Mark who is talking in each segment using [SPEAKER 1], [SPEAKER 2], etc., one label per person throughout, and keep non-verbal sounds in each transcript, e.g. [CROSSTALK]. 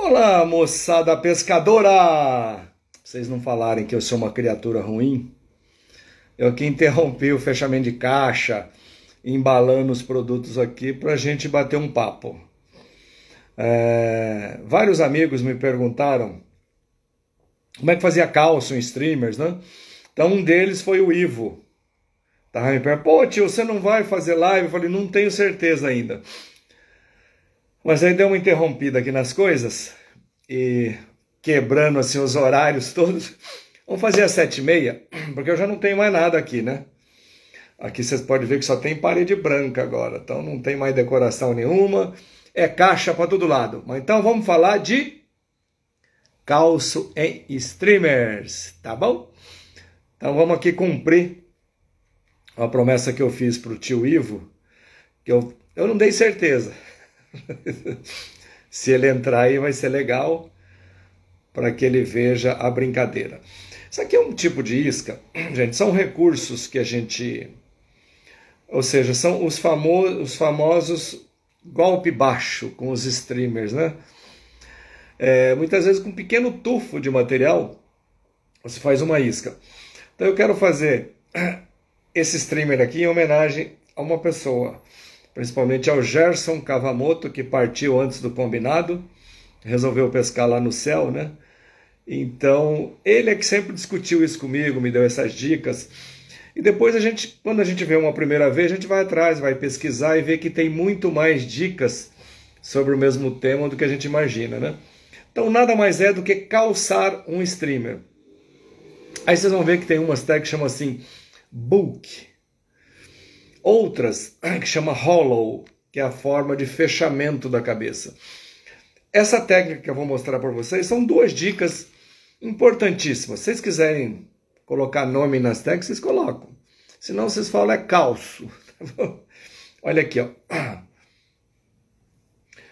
[SPEAKER 1] Olá, moçada pescadora! Vocês não falarem que eu sou uma criatura ruim? Eu que interrompi o fechamento de caixa, embalando os produtos aqui para a gente bater um papo. É, vários amigos me perguntaram como é que fazia calço em streamers, né? Então um deles foi o Ivo. Tava me perguntando, pô tio, você não vai fazer live? Eu falei, não tenho certeza ainda. Mas aí deu uma interrompida aqui nas coisas e quebrando assim os horários [LAUGHS] todos. Vamos fazer às sete e meia, porque eu já não tenho mais nada aqui, né? Aqui vocês podem ver que só tem parede branca agora, então não tem mais decoração nenhuma, é caixa para todo lado. Mas então vamos falar de calço em streamers, tá bom? Então vamos aqui cumprir a promessa que eu fiz para o tio Ivo, que eu, eu não dei certeza. [LAUGHS] Se ele entrar aí vai ser legal para que ele veja a brincadeira. Isso aqui é um tipo de isca, [CLEARS THROAT] gente, são recursos que a gente. Ou seja, são os, famo os famosos golpe baixo com os streamers, né? É, muitas vezes com um pequeno tufo de material, você faz uma isca. Então eu quero fazer [CLEARS THROAT] esse streamer aqui em homenagem a uma pessoa principalmente ao Gerson Cavamoto, que partiu antes do combinado, resolveu pescar lá no céu, né? Então, ele é que sempre discutiu isso comigo, me deu essas dicas. E depois a gente, quando a gente vê uma primeira vez, a gente vai atrás, vai pesquisar e vê que tem muito mais dicas sobre o mesmo tema do que a gente imagina, né? Então, nada mais é do que calçar um streamer. Aí vocês vão ver que tem umas tags que chamam assim bulk, Outras, que chama hollow, que é a forma de fechamento da cabeça. Essa técnica que eu vou mostrar para vocês são duas dicas importantíssimas. Se vocês quiserem colocar nome nas técnicas, vocês colocam. Senão vocês falam é calço. [LAUGHS] Olha aqui, ó.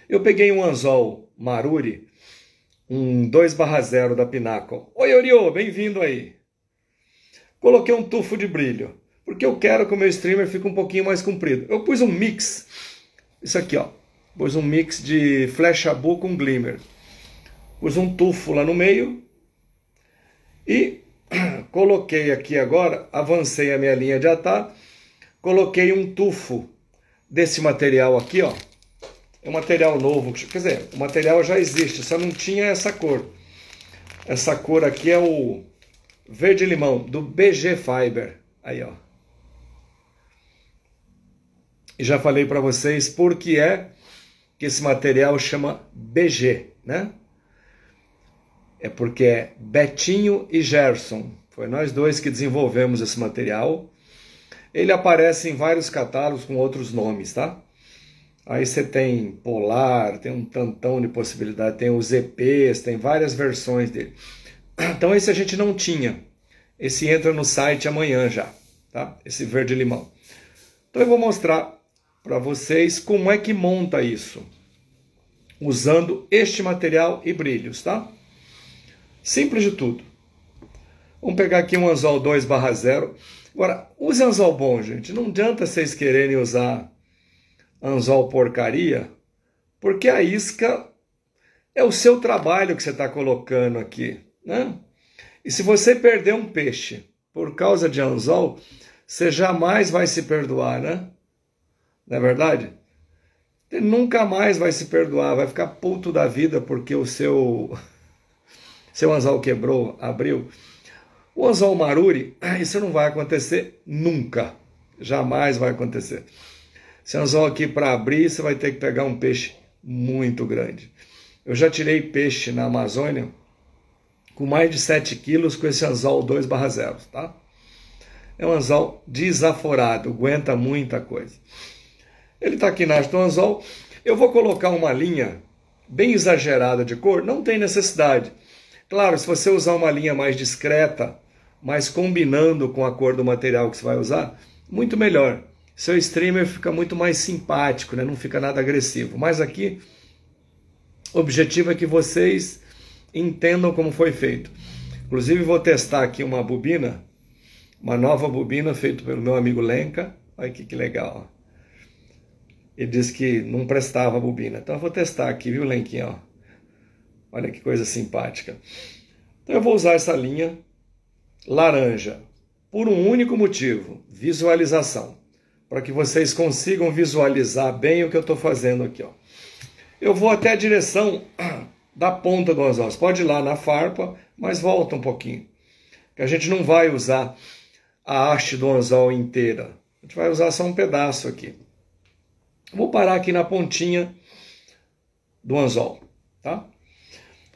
[SPEAKER 1] Eu peguei um anzol Maruri, um 2/0 da Pinnacle. Oi, Oriô, bem-vindo aí. Coloquei um tufo de brilho porque eu quero que o meu streamer fique um pouquinho mais comprido. Eu pus um mix, isso aqui ó, pus um mix de Flashabu com Glimmer. Pus um tufo lá no meio e [CLEARS THROAT] coloquei aqui agora, avancei a minha linha de atar, coloquei um tufo desse material aqui ó, é um material novo, quer dizer, o material já existe, só não tinha essa cor. Essa cor aqui é o verde limão do BG Fiber. Aí, ó. E já falei para vocês por que é que esse material chama BG, né? É porque é Betinho e Gerson. Foi nós dois que desenvolvemos esse material. Ele aparece em vários catálogos com outros nomes, tá? Aí você tem Polar, tem um tantão de possibilidade, tem os EPs, tem várias versões dele. [CLEARS THROAT] Então esse a gente não tinha. Esse entra no site amanhã já, tá? Esse verde limão. Então eu vou mostrar para vocês como é que monta isso, usando este material e brilhos, tá? Simples de tudo. Vamos pegar aqui um anzol 2/0. Agora, use anzol bom, gente. Não adianta vocês quererem usar anzol porcaria, porque a isca é o seu trabalho que você está colocando aqui, né? E se você perder um peixe por causa de anzol, você jamais vai se perdoar, né? Não é verdade? Ele nunca mais vai se perdoar, vai ficar puto da vida porque o seu [LAUGHS] seu anzol quebrou, abriu. O anzol maruri, isso não vai acontecer nunca. Jamais vai acontecer. Esse anzol aqui para abrir, você vai ter que pegar um peixe muito grande. Eu já tirei peixe na Amazônia com mais de 7 quilos com esse anzol 2/0, tá? É um anzol desaforado, aguenta muita coisa. Ele está aqui na do anzol. Eu vou colocar uma linha bem exagerada de cor, não tem necessidade. Claro, se você usar uma linha mais discreta, mais combinando com a cor do material que você vai usar, muito melhor. Seu streamer fica muito mais simpático, né? não fica nada agressivo. Mas aqui, o objetivo é que vocês entendam como foi feito. Inclusive, vou testar aqui uma bobina, uma nova bobina feita pelo meu amigo Lenka. Olha que, que legal ele disse que não prestava a bobina. Então eu vou testar aqui, viu, Lenquinho? Ó. Olha que coisa simpática. Então eu vou usar essa linha laranja por um único motivo: visualização. Para que vocês consigam visualizar bem o que eu estou fazendo aqui. Ó. Eu vou até a direção [CLEARS THROAT] da ponta do anzol. Você pode ir lá na farpa, mas volta um pouquinho. Que a gente não vai usar a haste do anzol inteira. A gente vai usar só um pedaço aqui. Vou parar aqui na pontinha do anzol, tá?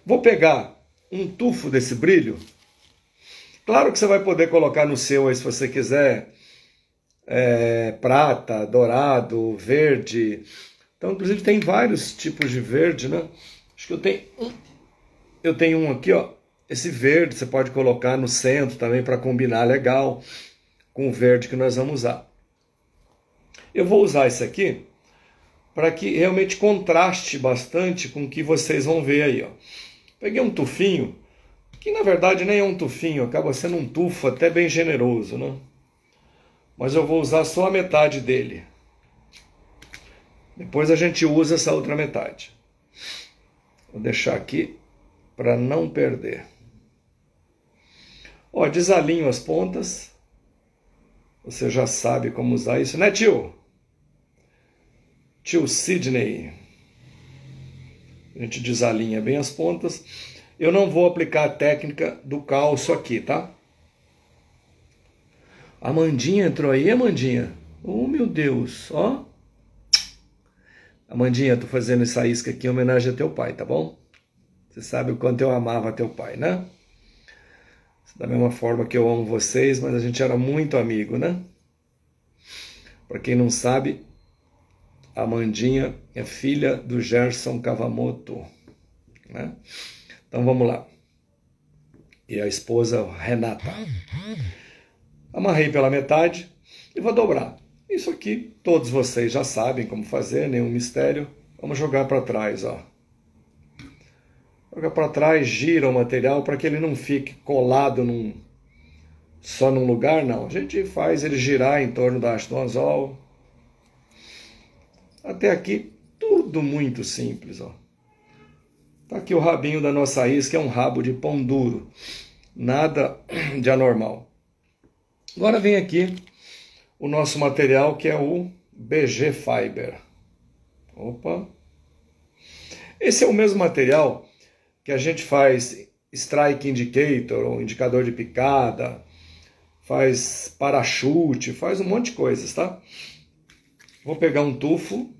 [SPEAKER 1] Vou pegar um tufo desse brilho. Claro que você vai poder colocar no seu aí se você quiser é, prata, dourado, verde. Então, inclusive tem vários tipos de verde, né? Acho que eu tenho um. Eu tenho um aqui, ó. Esse verde você pode colocar no centro também para combinar legal com o verde que nós vamos usar. Eu vou usar esse aqui para que realmente contraste bastante com o que vocês vão ver aí. Ó. Peguei um tufinho, que na verdade nem é um tufinho, acaba sendo um tufo até bem generoso, né? Mas eu vou usar só a metade dele. Depois a gente usa essa outra metade. Vou deixar aqui para não perder. Ó, desalinho as pontas. Você já sabe como usar isso, né, tio? Tio Sidney. A gente desalinha bem as pontas. Eu não vou aplicar a técnica do calço aqui, tá? Amandinha entrou aí, Amandinha? Oh, meu Deus, ó. Amandinha, tô fazendo essa isca aqui em homenagem a teu pai, tá bom? Você sabe o quanto eu amava teu pai, né? Da mesma forma que eu amo vocês, mas a gente era muito amigo, né? Para quem não sabe, a Mandinha é filha do Gerson Cavamoto. Né? Então vamos lá. E a esposa Renata. Amarrei pela metade e vou dobrar. Isso aqui todos vocês já sabem como fazer, nenhum mistério. Vamos jogar para trás, ó. Joga para trás, gira o material para que ele não fique colado num, só num lugar, não. A gente faz ele girar em torno da haste do anzol, até aqui, tudo muito simples. Ó. Tá aqui o rabinho da nossa isca, é um rabo de pão duro. Nada de anormal. Agora vem aqui o nosso material que é o BG Fiber. Opa! Esse é o mesmo material que a gente faz strike indicator, ou indicador de picada, faz parachute, faz um monte de coisas, tá? Vou pegar um tufo,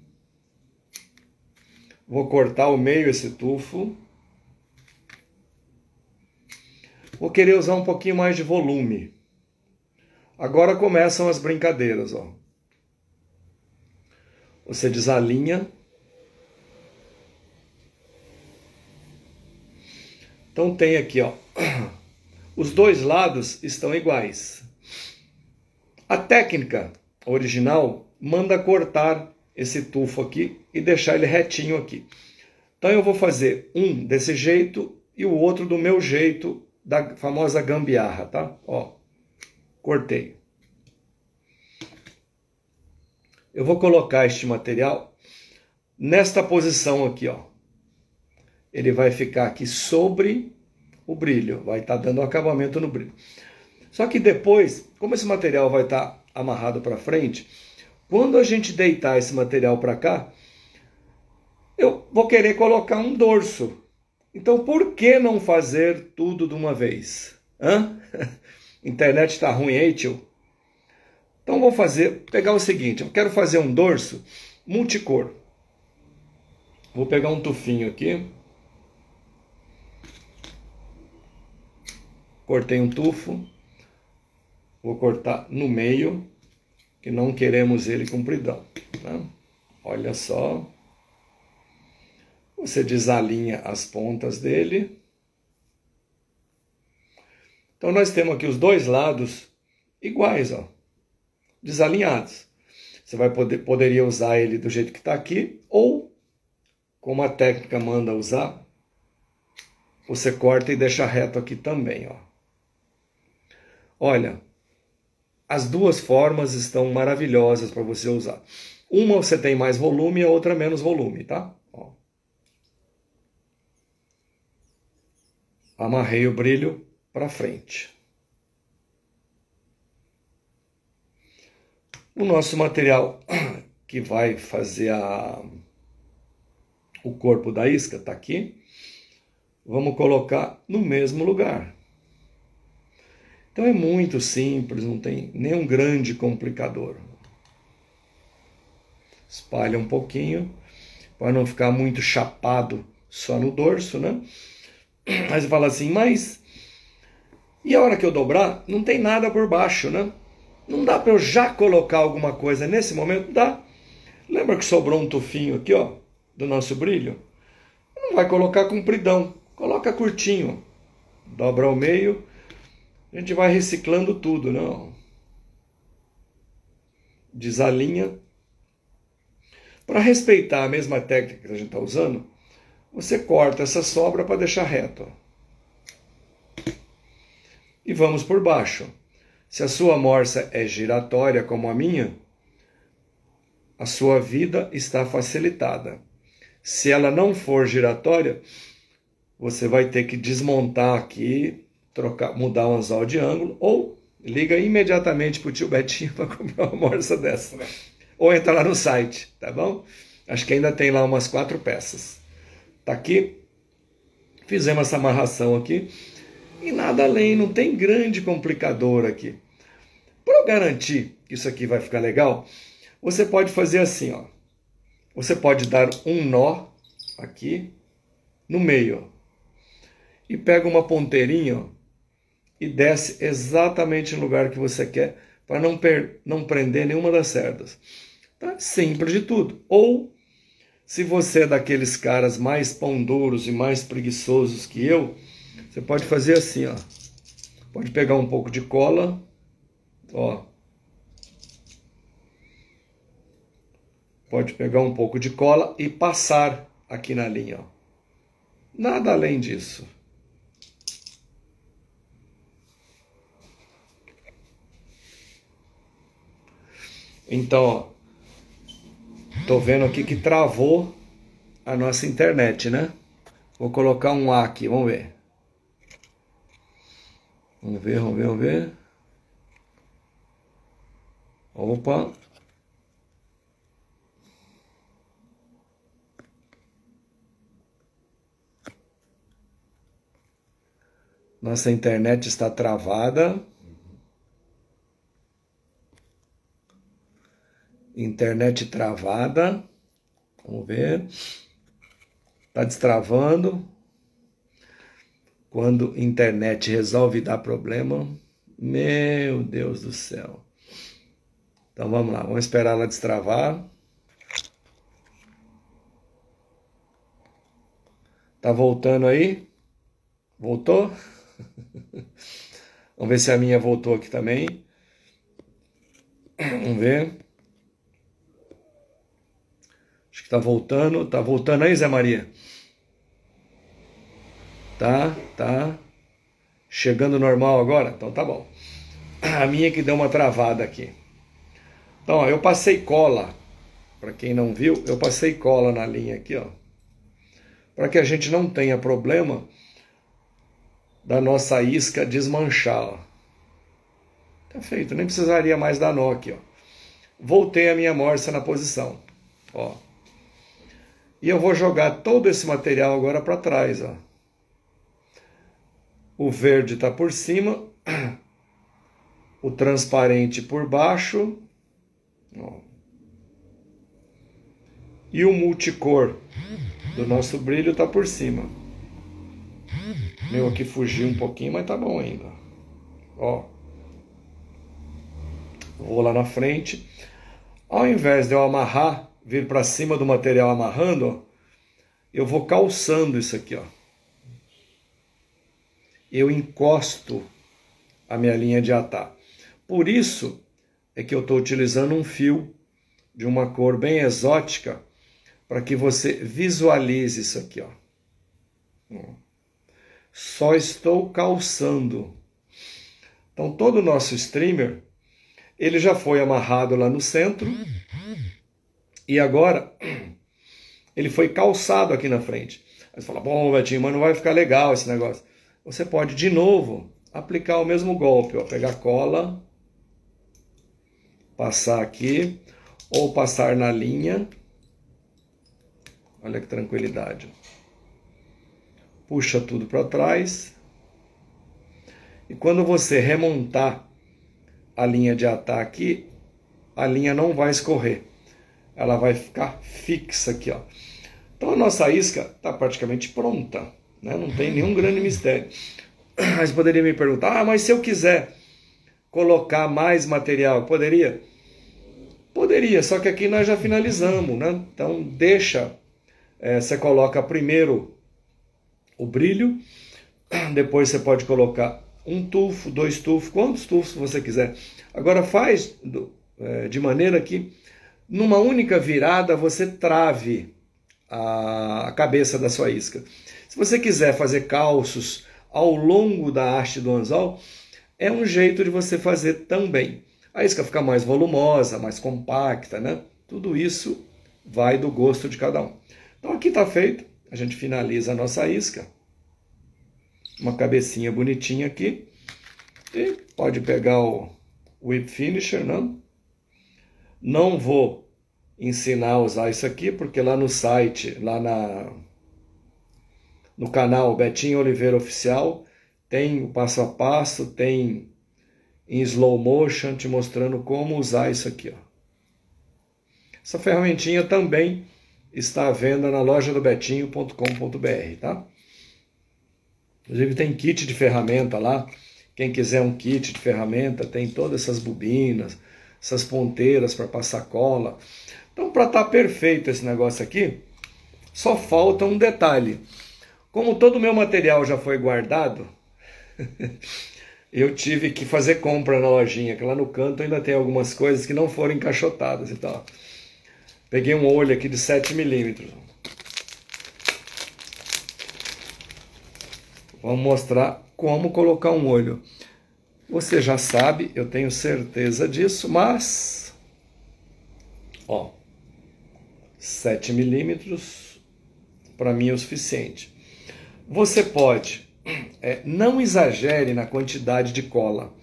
[SPEAKER 1] vou cortar ao meio esse tufo. Vou querer usar um pouquinho mais de volume. Agora começam as brincadeiras, ó. Você desalinha. Então tem aqui, ó. [CLEARS THROAT] Os dois lados estão iguais. A técnica original manda cortar esse tufo aqui e deixar ele retinho aqui. Então eu vou fazer um desse jeito e o outro do meu jeito, da famosa gambiarra, tá? Ó, cortei. Eu vou colocar este material nesta posição aqui, ó. Ele vai ficar aqui sobre o brilho, vai estar tá dando acabamento no brilho. Só que depois, como esse material vai estar tá amarrado para frente, quando a gente deitar esse material para cá, eu vou querer colocar um dorso. Então, por que não fazer tudo de uma vez? Hã? [LAUGHS] Internet está ruim aí, tio? Então, vou fazer, pegar o seguinte, eu quero fazer um dorso multicor. Vou pegar um tufinho aqui. Cortei um tufo. Vou cortar no meio que não queremos ele compridão. Né? Olha só. Você desalinha as pontas dele. Então nós temos aqui os dois lados iguais, ó, desalinhados. Você vai poder, poderia usar ele do jeito que está aqui, ou, como a técnica manda usar, você corta e deixa reto aqui também. Ó. Olha, as duas formas estão maravilhosas para você usar. Uma você tem mais volume e a outra menos volume, tá? Ó. amarrei o brilho para frente. O nosso material [CLEARS THROAT] que vai fazer a, o corpo da isca está aqui. Vamos colocar no mesmo lugar. Então é muito simples, não tem nenhum grande complicador. Espalha um pouquinho, para não ficar muito chapado só no dorso, né? Mas fala assim, mas e a hora que eu dobrar, não tem nada por baixo, né? Não dá para eu já colocar alguma coisa nesse momento? Dá. Lembra que sobrou um tufinho aqui, ó, do nosso brilho? Não vai colocar compridão, coloca curtinho. Dobra ao meio, a gente vai reciclando tudo, não? Desalinha. Para respeitar a mesma técnica que a gente está usando, você corta essa sobra para deixar reto. E vamos por baixo. Se a sua morsa é giratória como a minha, a sua vida está facilitada. Se ela não for giratória, você vai ter que desmontar aqui, trocar, mudar o anzol de ângulo, ou liga imediatamente para o tio Betinho [LAUGHS] para comprar uma morsa dessa. Ou entra lá no site, tá bom? Acho que ainda tem lá umas quatro peças. Tá aqui. Fizemos essa amarração aqui. E nada além, não tem grande complicador aqui. Para garantir que isso aqui vai ficar legal, você pode fazer assim, ó. Você pode dar um nó aqui no meio. E pega uma ponteirinha ó, e desce exatamente no lugar que você quer para não, não prender nenhuma das cerdas. Tá? Simples de tudo. Ou, se você é daqueles caras mais pão duros e mais preguiçosos que eu, você pode fazer assim, ó. Pode pegar um pouco de cola, ó. Pode pegar um pouco de cola e passar aqui na linha, ó. Nada além disso. Então, ó, tô vendo aqui que travou a nossa internet, né? Vou colocar um A aqui, vamos ver. Vamos ver, vamos ver, vamos ver. Opa. Nossa internet está travada. Internet travada. Vamos ver. Está destravando. Quando internet resolve dar problema, meu Deus do céu. Então vamos lá, vamos esperar ela destravar. Tá voltando aí? Voltou? [LAUGHS] vamos ver se a minha voltou aqui também. Vamos ver. Acho que tá voltando. Tá voltando aí, Zé Maria? Tá, tá. Chegando normal agora? Então tá bom. A minha que deu uma travada aqui. Então, ó, eu passei cola. Para quem não viu, eu passei cola na linha aqui, ó. Para que a gente não tenha problema da nossa isca desmanchar, ó. Tá feito, nem precisaria mais dar nó aqui, ó. Voltei a minha morsa na posição, ó. E eu vou jogar todo esse material agora para trás, ó. O verde está por cima, [CLEARS THROAT] o transparente por baixo, ó. e o multicor do nosso brilho está por cima. Meu aqui fugiu um pouquinho, mas tá bom ainda. Ó. Vou lá na frente. Ao invés de eu amarrar, vir para cima do material amarrando, ó, eu vou calçando isso aqui, ó eu encosto a minha linha de atar. Por isso é que eu estou utilizando um fio de uma cor bem exótica para que você visualize isso aqui. Ó. Só estou calçando. Então todo o nosso streamer ele já foi amarrado lá no centro e agora ele foi calçado aqui na frente. Aí você fala, bom, Betinho, mas não vai ficar legal esse negócio. você pode de novo aplicar o mesmo golpe, ó, pegar cola, passar aqui, ou passar na linha. Olha que tranquilidade. Puxa tudo para trás. E quando você remontar a linha de ataque, a linha não vai escorrer. Ela vai ficar fixa aqui, ó. Então a nossa isca está praticamente pronta, né? Não tem nenhum grande [LAUGHS] mistério. Mas poderia me perguntar, ah, mas se eu quiser colocar mais material, poderia? Poderia, só que aqui nós já finalizamos, né? Então deixa, é, você coloca primeiro o brilho, depois você pode colocar um tufo, dois tufos, quantos tufos você quiser. Agora faz é, de maneira que numa única virada você trave a cabeça da sua isca. Se você quiser fazer calços ao longo da haste do anzol, é um jeito de você fazer também. A isca fica mais volumosa, mais compacta, né? Tudo isso vai do gosto de cada um. Então aqui está feito, a gente finaliza a nossa isca uma cabecinha bonitinha aqui. E pode pegar o Whip Finisher, não? Não vou ensinar a usar isso aqui, porque lá no site, lá na, no canal Betinho Oliveira Oficial, tem o passo a passo, tem em slow motion te mostrando como usar isso aqui. Ó. Essa ferramentinha também está à venda na loja do betinho.com.br, tá? Inclusive tem kit de ferramenta lá. Quem quiser um kit de ferramenta, tem todas essas bobinas, essas ponteiras para passar cola. Então, para estar tá perfeito esse negócio aqui, só falta um detalhe. Como todo o meu material já foi guardado, [LAUGHS] eu tive que fazer compra na lojinha, que lá no canto ainda tem algumas coisas que não foram encaixotadas. Então, peguei um olho aqui de 7 milímetros. Vamos mostrar como colocar um olho. Você já sabe, eu tenho certeza disso, mas ó, 7 milímetros para mim é o suficiente. Você pode, é, não exagere na quantidade de cola.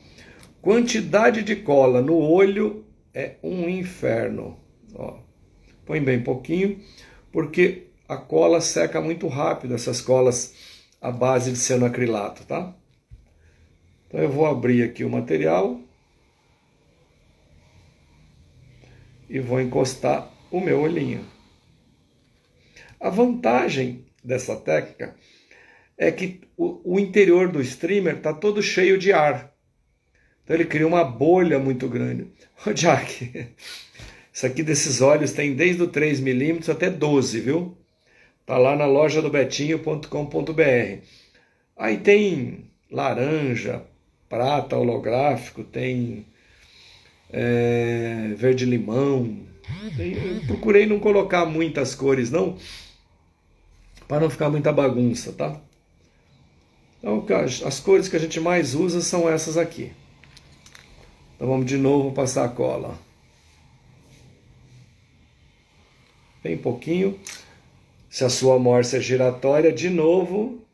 [SPEAKER 1] Quantidade de cola no olho é um inferno. Ó, põe bem pouquinho, porque a cola seca muito rápido, essas colas a base de cianoacrilato, tá? Então eu vou abrir aqui o material e vou encostar o meu olhinho. A vantagem dessa técnica é que o, interior do streamer está todo cheio de ar. Então ele cria uma bolha muito grande. [LAUGHS] Ô Jack, isso aqui desses olhos tem desde o 3 milímetros até 12, viu? Tá lá na loja do betinho.com.br. Aí tem laranja, prata holográfico, tem é, verde limão. Tem, eu procurei não colocar muitas cores não, para não ficar muita bagunça, tá? Então as cores que a gente mais usa são essas aqui. Então vamos de novo passar a cola. Bem pouquinho. Se a sua morsa é giratória, de novo,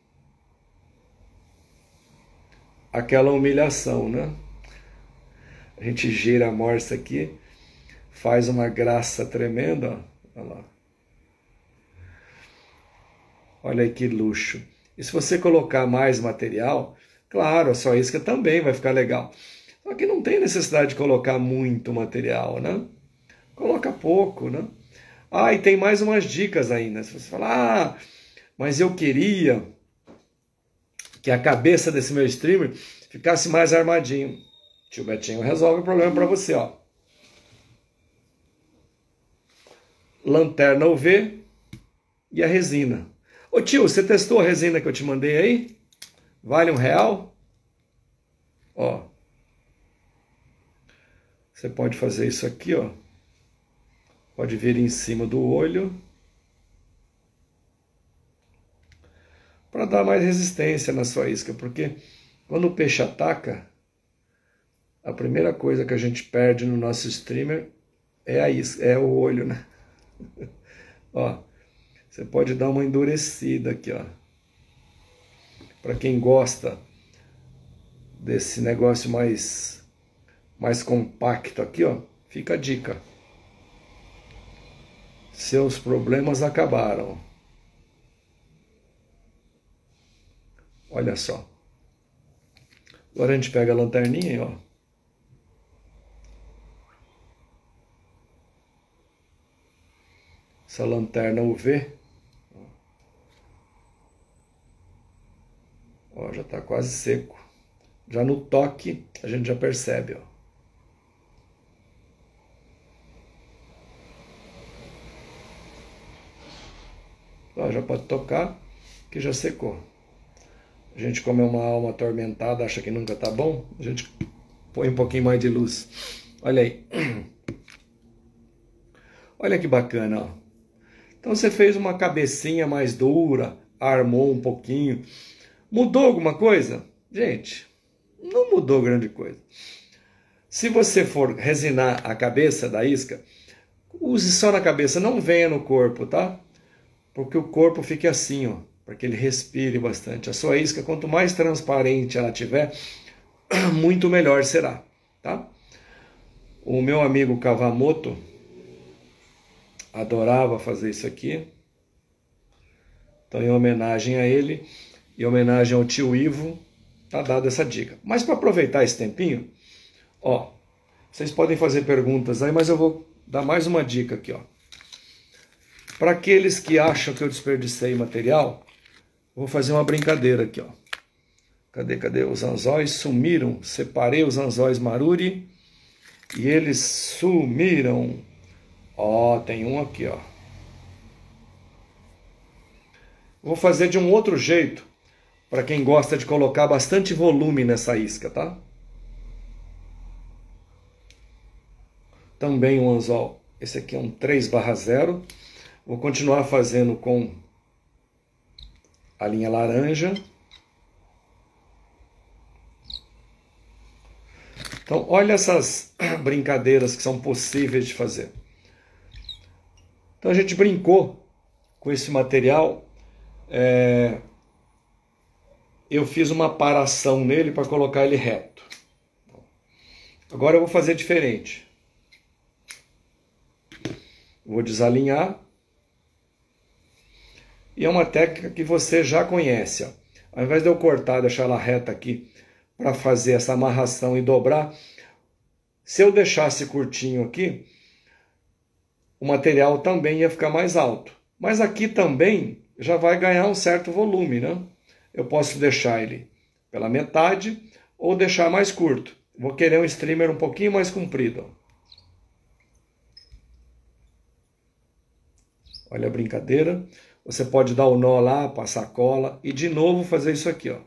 [SPEAKER 1] aquela humilhação, né? A gente gira a morsa aqui, faz uma graça tremenda, ó. olha lá. Olha que luxo. E se você colocar mais material, claro, a sua isca também vai ficar legal. Só que não tem necessidade de colocar muito material, né? Coloca pouco, né? Ah, e tem mais umas dicas ainda. Se você falar, ah, mas eu queria que a cabeça desse meu streamer ficasse mais armadinho. Tio Betinho resolve o problema para você, ó. Lanterna UV e a resina. Ô tio, você testou a resina que eu te mandei aí? Vale um real? Ó. Você pode fazer isso aqui, ó. Pode vir em cima do olho. Para dar mais resistência na sua isca, porque quando o peixe ataca, a primeira coisa que a gente perde no nosso streamer é a isca, é o olho, né? [LAUGHS] ó, você pode dar uma endurecida aqui, ó. para quem gosta desse negócio mais mais compacto aqui, ó, fica a dica. Seus problemas acabaram. Olha só. Agora a gente pega a lanterninha, ó. Essa lanterna UV. Ó, já está quase seco. Já no toque a gente já percebe, ó. Ó, já pode tocar que já secou. A gente, como é uma alma atormentada, acha que nunca tá bom, a gente põe um pouquinho mais de luz. Olha aí. [CLEARS THROAT] Olha que bacana, ó. Então você fez uma cabecinha mais dura, armou um pouquinho. Mudou alguma coisa? Gente, não mudou grande coisa. Se você for resinar a cabeça da isca, use só na cabeça, não venha no corpo, tá? Porque o corpo fique assim, ó, para que ele respire bastante. A sua isca, quanto mais transparente ela tiver, [CLEARS THROAT] muito melhor será, tá? O meu amigo Kavamoto adorava fazer isso aqui. Então, em homenagem a ele, em homenagem ao tio Ivo, tá dada essa dica. Mas para aproveitar esse tempinho, ó, vocês podem fazer perguntas aí, mas eu vou dar mais uma dica aqui, ó. Para aqueles que acham que eu desperdicei material, vou fazer uma brincadeira aqui, ó. Cadê, cadê? Os anzóis sumiram. Separei os anzóis maruri e eles sumiram. Ó, tem um aqui, ó. Vou fazer de um outro jeito para quem gosta de colocar bastante volume nessa isca, tá? Também um anzol. Esse aqui é um 3 barra 0. Vou continuar fazendo com a linha laranja. Então, olha essas [CLEARS THROAT] brincadeiras que são possíveis de fazer. Então, a gente brincou com esse material. É, eu fiz uma paração nele para colocar ele reto. Agora eu vou fazer diferente. Vou desalinhar. E é uma técnica que você já conhece. Ó. Ao invés de eu cortar, deixar ela reta aqui para fazer essa amarração e dobrar, se eu deixasse curtinho aqui, o material também ia ficar mais alto. Mas aqui também já vai ganhar um certo volume, né? eu posso deixar ele pela metade ou deixar mais curto. Vou querer um streamer um pouquinho mais comprido. Olha a brincadeira. Você pode dar o nó lá, passar cola e de novo fazer isso aqui, ó.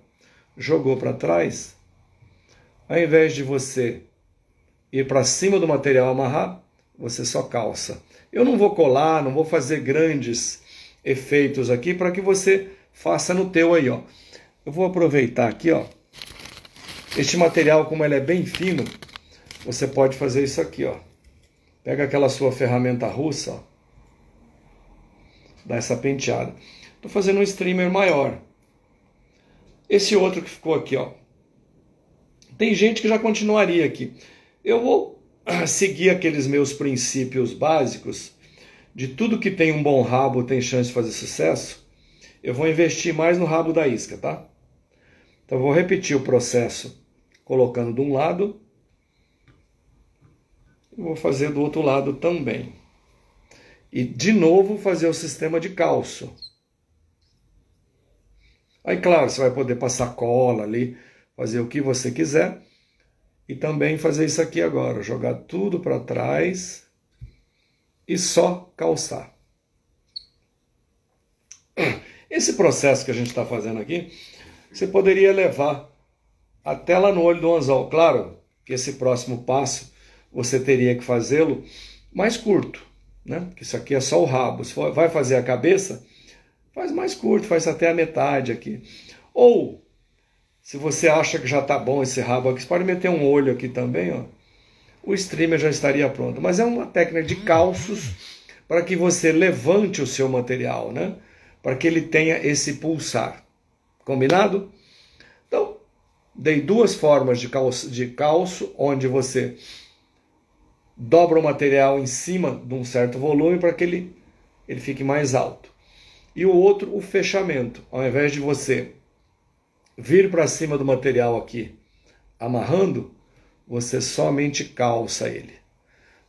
[SPEAKER 1] Jogou para trás. Ao invés de você ir para cima do material amarrar, você só calça. Eu não vou colar, não vou fazer grandes efeitos aqui para que você faça no teu aí, ó. Eu vou aproveitar aqui, ó. Este material, como ele é bem fino, você pode fazer isso aqui, ó. Pega aquela sua ferramenta russa, ó. Dá essa penteada. Tô fazendo um streamer maior. Esse outro que ficou aqui, ó. Tem gente que já continuaria aqui. Eu vou [CLEARS THROAT] seguir aqueles meus princípios básicos de tudo que tem um bom rabo tem chance de fazer sucesso eu vou investir mais no rabo da isca, tá? Então, vou repetir o processo colocando de um lado. Vou fazer do outro lado também. E, de novo, fazer o sistema de calço. Aí, claro, você vai poder passar cola ali, fazer o que você quiser. E também fazer isso aqui agora, jogar tudo para trás e só calçar. Esse processo que a gente está fazendo aqui, você poderia levar até lá no olho do anzol. Claro que esse próximo passo você teria que fazê-lo mais curto, né? Que isso aqui é só o rabo. Se for, vai fazer a cabeça, faz mais curto, faz até a metade aqui. Ou, se você acha que já está bom esse rabo aqui, você pode meter um olho aqui também, ó. O streamer já estaria pronto. Mas é uma técnica de calços para que você levante o seu material, né? para que ele tenha esse pulsar. Combinado? dei duas formas de calço, de calço onde você dobra o material em cima de um certo volume para que ele, ele fique mais alto. E o outro, o fechamento. Ao invés de você vir para cima do material aqui amarrando, você somente calça ele.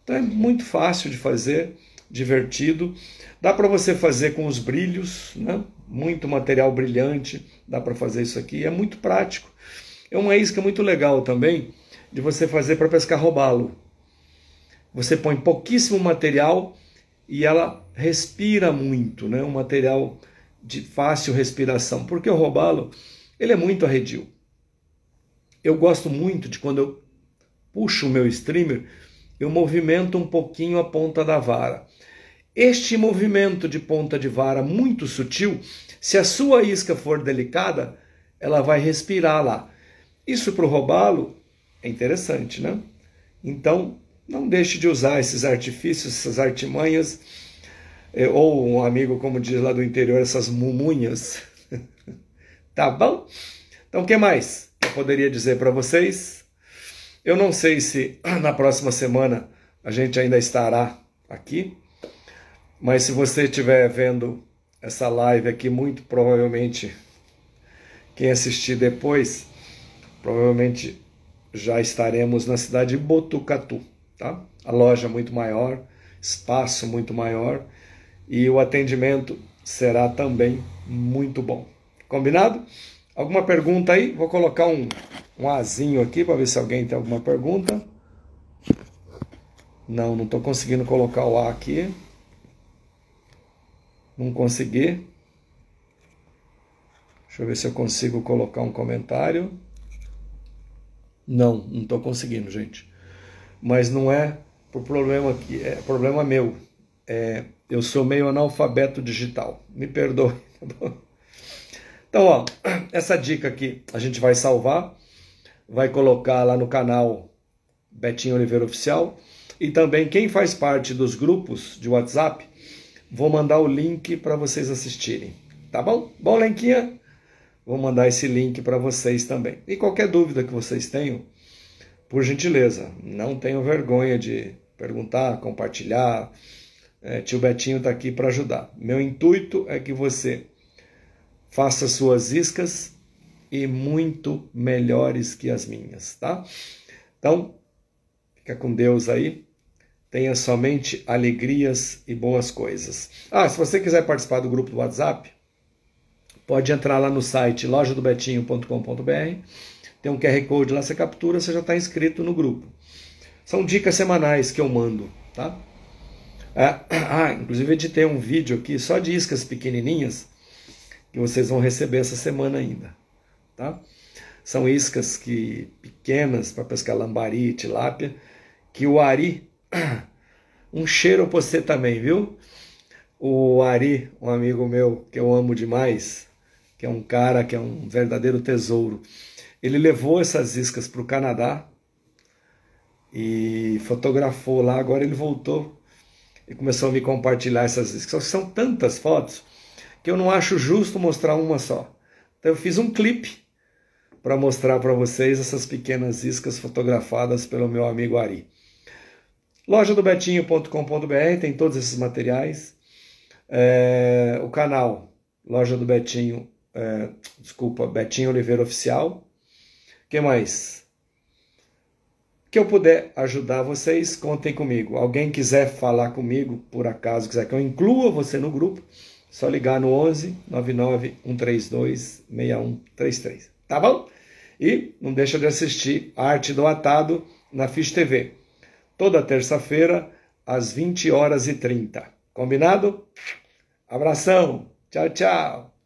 [SPEAKER 1] Então é muito fácil de fazer, divertido. Dá para você fazer com os brilhos, né? muito material brilhante, dá para fazer isso aqui, é muito prático. É uma isca muito legal também de você fazer para pescar robalo. Você põe pouquíssimo material e ela respira muito, né? Um material de fácil respiração, porque o robalo ele é muito arredio. Eu gosto muito de quando eu puxo o meu streamer, eu movimento um pouquinho a ponta da vara. Este movimento de ponta de vara muito sutil, se a sua isca for delicada, ela vai respirar lá. Isso para o robalo é interessante, né? Então, não deixe de usar esses artifícios, essas artimanhas, é, ou um amigo, como diz lá do interior, essas mumunhas. [LAUGHS] tá bom? Então, o que mais eu poderia dizer para vocês? Eu não sei se [CLEARS THROAT] na próxima semana a gente ainda estará aqui, mas se você estiver vendo essa live aqui, muito provavelmente quem assistir depois, provavelmente já estaremos na cidade de Botucatu, tá? A loja muito maior, espaço muito maior e o atendimento será também muito bom. Combinado? Alguma pergunta aí? Vou colocar um, um azinho aqui para ver se alguém tem alguma pergunta. Não, não estou conseguindo colocar o A aqui. Não consegui. Deixa eu ver se eu consigo colocar um comentário. Não, não estou conseguindo, gente. Mas não é por problema aqui, é problema meu. É, eu sou meio analfabeto digital. Me perdoe. [LAUGHS] Tá então, ó, essa dica aqui a gente vai salvar, vai colocar lá no canal Betinho Oliveira Oficial. E também quem faz parte dos grupos de WhatsApp, vou mandar o link para vocês assistirem. Tá bom? Bom, Lenquinha? Vou mandar esse link para vocês também. E qualquer dúvida que vocês tenham, por gentileza, não tenham vergonha de perguntar, compartilhar. É, tio Betinho está aqui para ajudar. Meu intuito é que você faça suas iscas e muito melhores que as minhas, tá? Então, fica com Deus aí. Tenha somente alegrias e boas coisas. Ah, se você quiser participar do grupo do WhatsApp, pode entrar lá no site lojadobetinho.com.br. Tem um QR Code lá, você captura, você já está inscrito no grupo. São dicas semanais que eu mando, tá? É, [CLEARS THROAT] ah, inclusive editei um vídeo aqui só de iscas pequenininhas que vocês vão receber essa semana ainda, tá? São iscas que pequenas para pescar lambari, tilápia, que o Ari, [CLEARS THROAT] um cheiro para você também, viu? O Ari, um amigo meu que eu amo demais, que é um cara que é um verdadeiro tesouro. Ele levou essas iscas para o Canadá e fotografou lá. Agora ele voltou e começou a me compartilhar essas iscas. São tantas fotos que eu não acho justo mostrar uma só. Então eu fiz um clipe para mostrar para vocês essas pequenas iscas fotografadas pelo meu amigo Ari. Loja do Betinho.com.br tem todos esses materiais. É, o canal Loja do Betinho, é, desculpa, Betinho Oliveira Oficial. Que mais? Que eu puder ajudar vocês, contem comigo. Alguém quiser falar comigo, por acaso quiser que eu inclua você no grupo, só ligar no 11 99 132 6133. Tá bom? E não deixa de assistir Arte do Atado na Fish TV. Toda terça-feira, às 20 horas e 30. Combinado? Abração. Tchau, tchau.